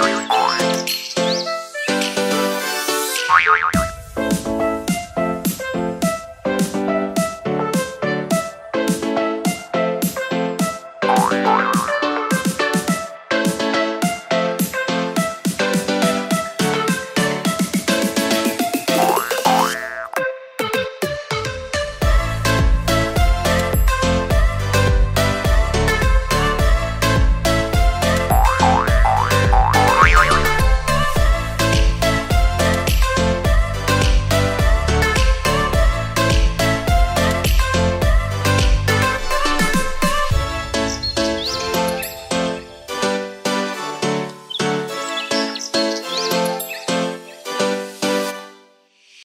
Bye.